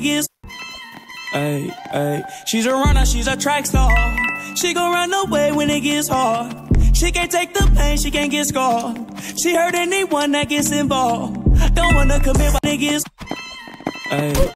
niggas. Hey, hey, She's a runner, she's a track star. She gon' run away when it gets hard. She can't take the pain, she can't get scarred. She hurt anyone that gets involved. Don't wanna commit my niggas. Hey.